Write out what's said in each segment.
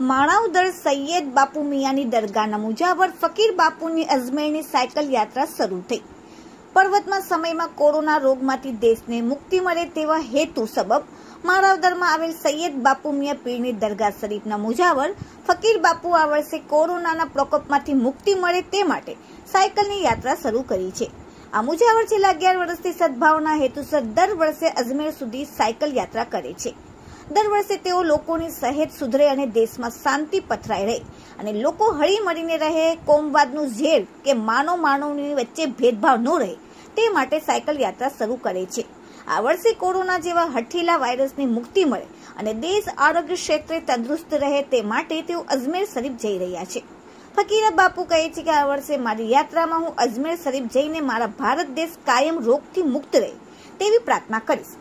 માણાવદર સૈયદ બાપુ મિયાની દરગાહના મુજાવર ફકીર બાપુની અજમેરની સાયકલ યાત્રા શરૂ થઈ. પર્વતમાં સમયમાં કોરોના રોગમાંથી દેશને મુક્તિ મળે તેવા હેતુ સબબ માણાવદરમાં આવેલ સૈયદ બાપુ મિયા પીરની દરગાહ શરીફના મુજાવર ફકીર બાપુ આ વર્ષે કોરોનાના પ્રકોપમાંથી મુક્તિ મળે તે માટે સાયકલની યાત્રા શરૂ કરી છે. આ મુજાવર છેલ્લા અગિયાર વર્ષથી સદભાવના હેતુસર દર વર્ષે અજમેર સુધી સાયકલ યાત્રા કરે છે. દર વર્ષે તેઓ લોકોની સહેજ સુધરે અને દેશમાં શાંતિ પથરાઈ રહે. અને લોકો હળી મળીને રહે, કોમવાદનું ઝેર કે માનવ માનવની વચ્ચે ભેદભાવ ન રહે, તે માટે સાયકલ યાત્રા શરૂ કરે છે. આ વર્ષે કોરોના જેવા હઠીલા વાયરસની મુક્તિ મળે અને દેશ આરોગ્ય ક્ષેત્રે તંદુરસ્ત રહે તે માટે તેઓ અજમેર શરીફ જઈ રહ્યા છે. ફકીરા બાપુ કહે છે કે આ વર્ષે મારી યાત્રામાં હું અજમેર શરીફ જઈને મારા ભારત દેશ કાયમ રોગથી મુક્ત રહે તેવી પ્રાર્થના કરીશ.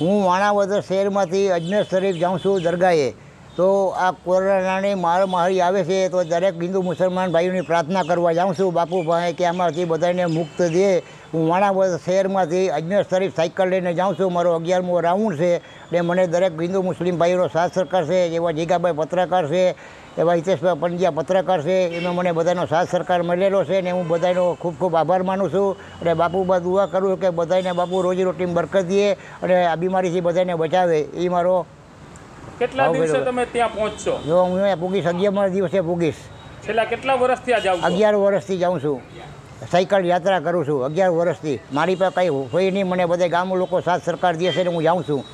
હું વાણાવદર શહેરમાંથી અજમેર શરીફ જાઉં છું દરગાહે. તો આ કોરોનાની મહામારી આવે છે, તો દરેક હિન્દુ મુસલમાન ભાઈઓની પ્રાર્થના કરવા જાઉં છું. બાપુ ભાઈ કે આમાંથી બધાને મુક્ત દે. હું વાણાવદ શહેરમાંથી અજમેર શરીફ સાયકલ લઈને જાઉં છું. મારો અગિયારમો રાઉન્ડ છે એટલે મને દરેક હિન્દુ મુસ્લિમ ભાઈઓનો સાથ સરકાર છે, એવા જીગાભાઈ પત્રકાર છે, એવા હિતેશભાઈ પંડ્યા પત્રકાર છે, એમાં મને બધાનો સાથ સરકાર મળેલો છે ને હું બધાનો ખૂબ ખૂબ આભાર માનું છું. અને બાપુ બા દુઆ કરું કે બધાને બાપુ રોજીરોટીમાં બરકત દે અને આ બીમારીથી બધાને બચાવે. એ મારો કેટલા દિવસે તમે ત્યાં પહોંચશો? જો હું અહીંયા પૂગીશ અગિયાર દિવસે પૂગીશ છેલ્લા કેટલા વર્ષથી આ જાઉં અગિયાર વર્ષથી જાઉં છું. સાયકલ યાત્રા કરું છું અગિયાર વર્ષથી. મારી પાસે કંઈ હોય નહીં મને બધા ગામ લોકો સાથ સરકાર દે છે ને હું જાઉં છું.